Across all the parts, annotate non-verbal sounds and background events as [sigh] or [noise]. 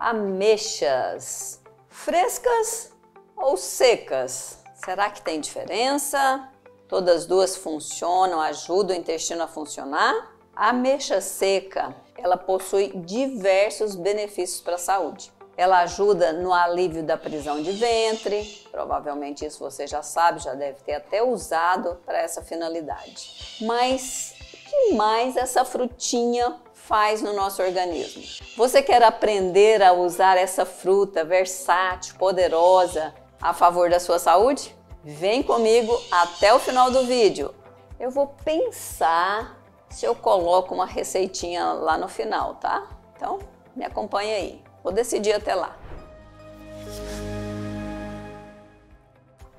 Ameixas, frescas ou secas? Será que tem diferença? Todas duas funcionam, ajudam o intestino a funcionar? A ameixa seca, ela possui diversos benefícios para a saúde. Ela ajuda no alívio da prisão de ventre, provavelmente isso você já sabe, já deve ter até usado para essa finalidade. Mas que mais essa frutinha faz no nosso organismo? Você quer aprender a usar essa fruta versátil, poderosa, a favor da sua saúde? Vem comigo até o final do vídeo. Eu vou pensar se eu coloco uma receitinha lá no final, tá? Então, me acompanha aí. Vou decidir até lá.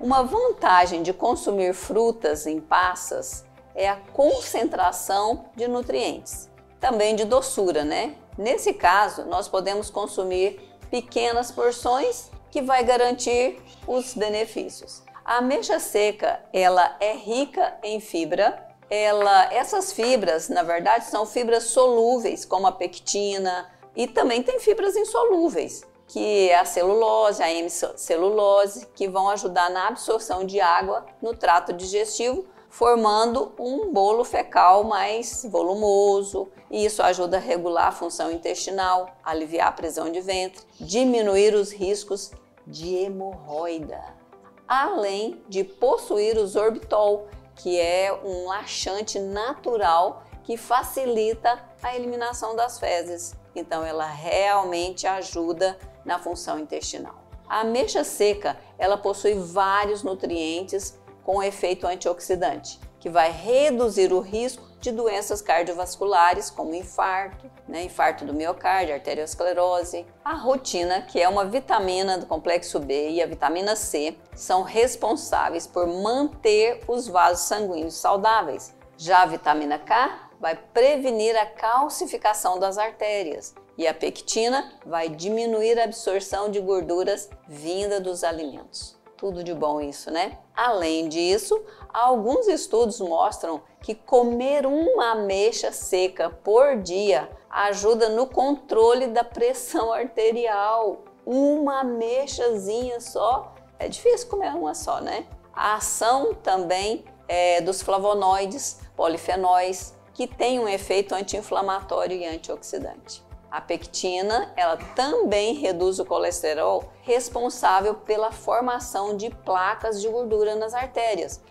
Uma vantagem de consumir frutas em passas é a concentração de nutrientes, também de doçura, né? Nesse caso, nós podemos consumir pequenas porções que vai garantir os benefícios. A ameixa seca, ela é rica em fibra, ela, essas fibras, na verdade, são fibras solúveis, como a pectina, e também tem fibras insolúveis, que é a celulose, a hemicelulose, que vão ajudar na absorção de água no trato digestivo, formando um bolo fecal mais volumoso, e isso ajuda a regular a função intestinal, aliviar a prisão de ventre, diminuir os riscos de hemorroida, além de possuir o sorbitol, que é um laxante natural que facilita a eliminação das fezes. Então ela realmente ajuda na função intestinal. A ameixa seca, ela possui vários nutrientes com efeito antioxidante, que vai reduzir o risco de doenças cardiovasculares, como infarto, né, infarto do miocárdio, arteriosclerose. A rotina, que é uma vitamina do complexo B, e a vitamina C são responsáveis por manter os vasos sanguíneos saudáveis. Já a vitamina K vai prevenir a calcificação das artérias e a pectina vai diminuir a absorção de gorduras vinda dos alimentos. Tudo de bom isso, né? Além disso, alguns estudos mostram que comer uma ameixa seca por dia ajuda no controle da pressão [laughs] arterial. Uma ameixazinha só, é difícil comer uma só, né? A ação também é, dos flavonoides, polifenóis, que tem um efeito anti-inflamatório e antioxidante. A pectina, ela também reduz o colesterol, responsável pela formação de placas de gordura nas artérias,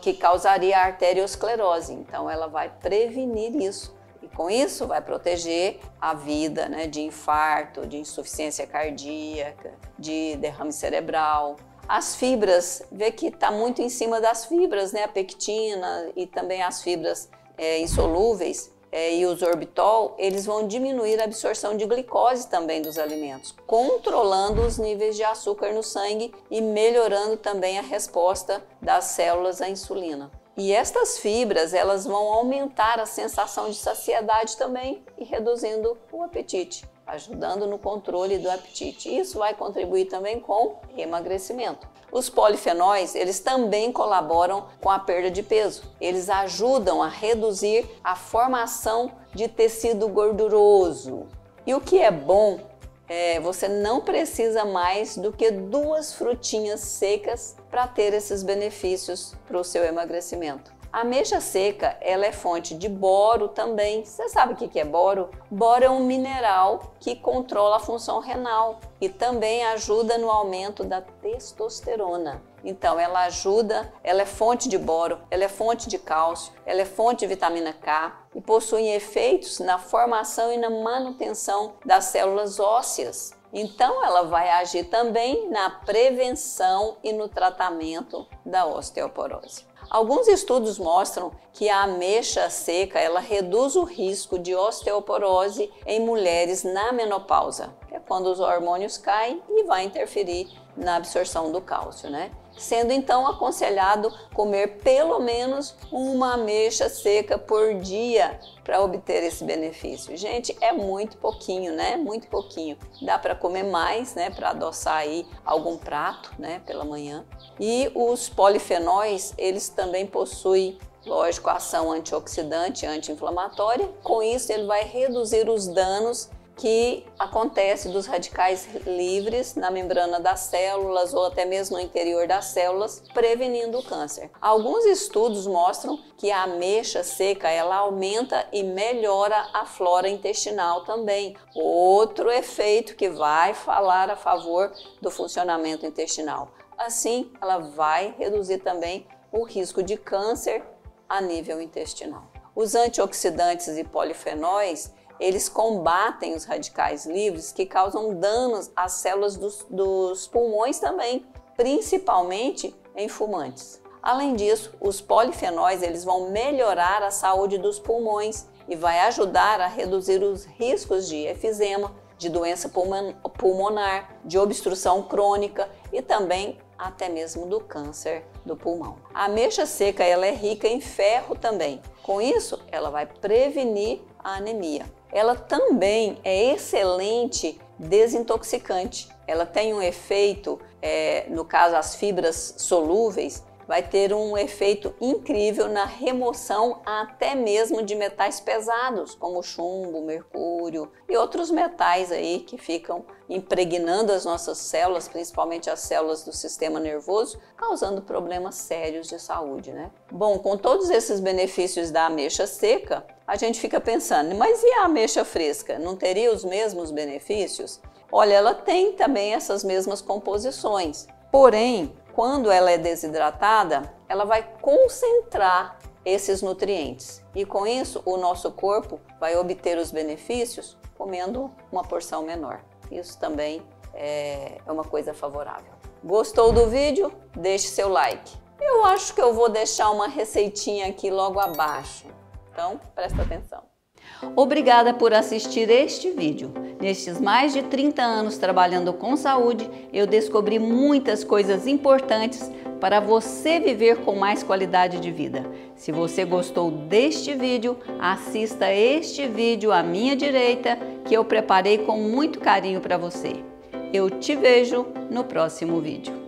que causaria a arteriosclerose. Então, ela vai prevenir isso. E com isso, vai proteger a vida né, de infarto, de insuficiência cardíaca, de derrame cerebral. As fibras, vê que está muito em cima das fibras, né? A pectina e também as fibras é, insolúveis é, e o sorbitol, eles vão diminuir a absorção de glicose também dos alimentos, controlando os níveis de açúcar no sangue e melhorando também a resposta das células à insulina. E estas fibras, elas vão aumentar a sensação de saciedade também e reduzindo o apetite, ajudando no controle do apetite. Isso vai contribuir também com emagrecimento. Os polifenóis, eles também colaboram com a perda de peso. Eles ajudam a reduzir a formação de tecido gorduroso. E o que é bom é, você não precisa mais do que duas frutinhas secas para ter esses benefícios para o seu emagrecimento. A ameixa seca, ela é fonte de boro também. Você sabe o que é boro? Boro é um mineral que controla a função renal e também ajuda no aumento da testosterona. Então, ela ajuda, ela é fonte de boro, ela é fonte de cálcio, ela é fonte de vitamina K e possui efeitos na formação e na manutenção das células ósseas. Então, ela vai agir também na prevenção e no tratamento da osteoporose. Alguns estudos mostram que a ameixa seca ela reduz o risco de osteoporose em mulheres na menopausa, que é quando os hormônios caem e vai interferir na absorção do cálcio, né? Sendo então aconselhado comer pelo menos uma ameixa seca por dia para obter esse benefício. Gente, é muito pouquinho, né? Muito pouquinho. Dá para comer mais, né? Para adoçar aí algum prato, né? Pela manhã. E os polifenóis, eles também possuem lógico, ação antioxidante, anti-inflamatória. Com isso, ele vai reduzir os danos que acontece dos radicais livres na membrana das células ou até mesmo no interior das células, prevenindo o câncer. Alguns estudos mostram que a ameixa seca ela aumenta e melhora a flora intestinal também. Outro efeito que vai falar a favor do funcionamento intestinal. Assim, ela vai reduzir também o risco de câncer a nível intestinal. Os antioxidantes e polifenóis eles combatem os radicais livres que causam danos às células dos, dos pulmões também, principalmente em fumantes. Além disso, os polifenóis eles vão melhorar a saúde dos pulmões e vai ajudar a reduzir os riscos de efizema, de doença pulmonar, de obstrução crônica e também até mesmo do câncer do pulmão. A ameixa seca ela é rica em ferro também. Com isso, ela vai prevenir a anemia. Ela também é excelente desintoxicante. Ela tem um efeito, é, no caso as fibras solúveis, vai ter um efeito incrível na remoção até mesmo de metais pesados, como chumbo, mercúrio e outros metais aí que ficam impregnando as nossas células, principalmente as células do sistema nervoso, causando problemas sérios de saúde, né? Bom, com todos esses benefícios da ameixa seca, a gente fica pensando, mas e a ameixa fresca? Não teria os mesmos benefícios? Olha, ela tem também essas mesmas composições. Porém, quando ela é desidratada, ela vai concentrar esses nutrientes e com isso o nosso corpo vai obter os benefícios comendo uma porção menor. Isso também é, é uma coisa favorável. Gostou do vídeo? Deixe seu like. Eu acho que eu vou deixar uma receitinha aqui logo abaixo. Então, presta atenção. Obrigada por assistir este vídeo. Nestes mais de 30 anos trabalhando com saúde, eu descobri muitas coisas importantes para você viver com mais qualidade de vida. Se você gostou deste vídeo, assista este vídeo à minha direita que eu preparei com muito carinho para você. Eu te vejo no próximo vídeo.